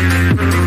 Mm-hmm.